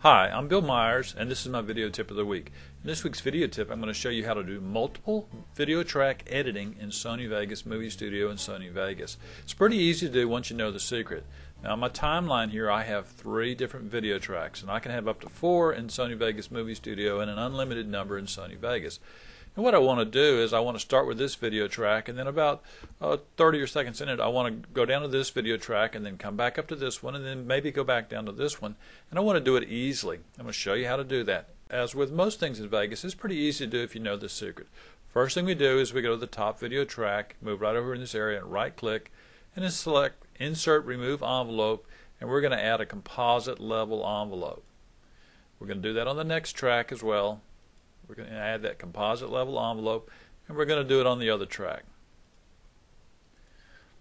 Hi, I'm Bill Myers, and this is my video tip of the week. In this week's video tip, I'm going to show you how to do multiple video track editing in Sony Vegas Movie Studio and Sony Vegas. It's pretty easy to do once you know the secret. Now, on my timeline here, I have three different video tracks, and I can have up to four in Sony Vegas Movie Studio and an unlimited number in Sony Vegas. And what I want to do is I want to start with this video track and then about uh, 30 or seconds in it I want to go down to this video track and then come back up to this one and then maybe go back down to this one and I want to do it easily. I'm going to show you how to do that. As with most things in Vegas it's pretty easy to do if you know the secret. First thing we do is we go to the top video track, move right over in this area and right click and then select insert remove envelope and we're going to add a composite level envelope. We're going to do that on the next track as well we're going to add that composite level envelope and we're going to do it on the other track.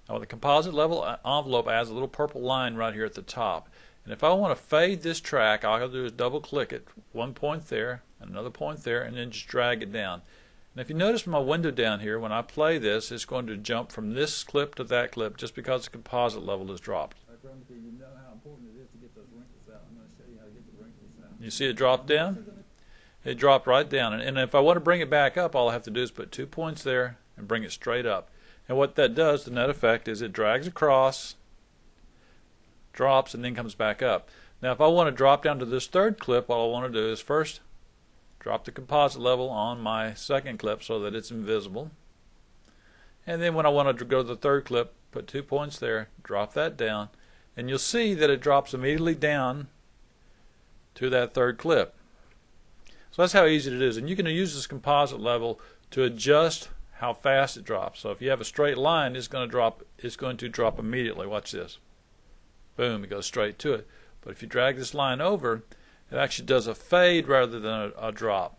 Now the composite level uh, envelope adds a little purple line right here at the top. And if I want to fade this track, all I have to do is double click it, one point there, and another point there, and then just drag it down. And if you notice my window down here, when I play this, it's going to jump from this clip to that clip just because the composite level is dropped. You see it drop down? It dropped right down. And, and if I want to bring it back up, all I have to do is put two points there and bring it straight up. And what that does, the net effect, is it drags across, drops, and then comes back up. Now, if I want to drop down to this third clip, all I want to do is first drop the composite level on my second clip so that it's invisible. And then when I want to go to the third clip, put two points there, drop that down, and you'll see that it drops immediately down to that third clip. So that's how easy it is. And you can use this composite level to adjust how fast it drops. So if you have a straight line, it's going to drop it's going to drop immediately. Watch this. Boom, it goes straight to it. But if you drag this line over, it actually does a fade rather than a, a drop.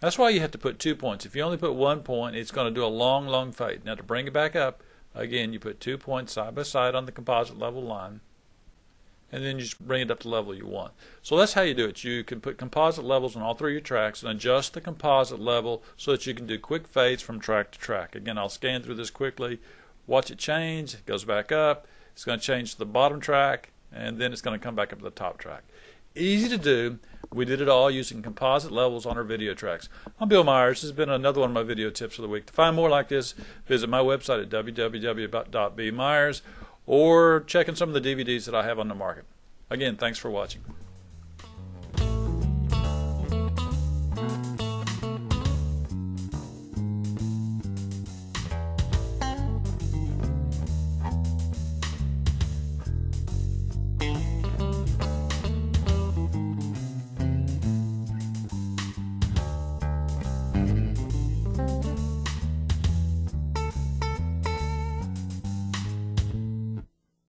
That's why you have to put two points. If you only put one point, it's going to do a long, long fade. Now to bring it back up, again, you put two points side by side on the composite level line and then you just bring it up to the level you want. So that's how you do it. You can put composite levels on all three of your tracks and adjust the composite level so that you can do quick fades from track to track. Again, I'll scan through this quickly, watch it change, it goes back up, it's going to change to the bottom track, and then it's going to come back up to the top track. Easy to do. We did it all using composite levels on our video tracks. I'm Bill Myers. This has been another one of my video tips of the week. To find more like this, visit my website at www.bmyers or checking some of the DVDs that I have on the market. Again, thanks for watching.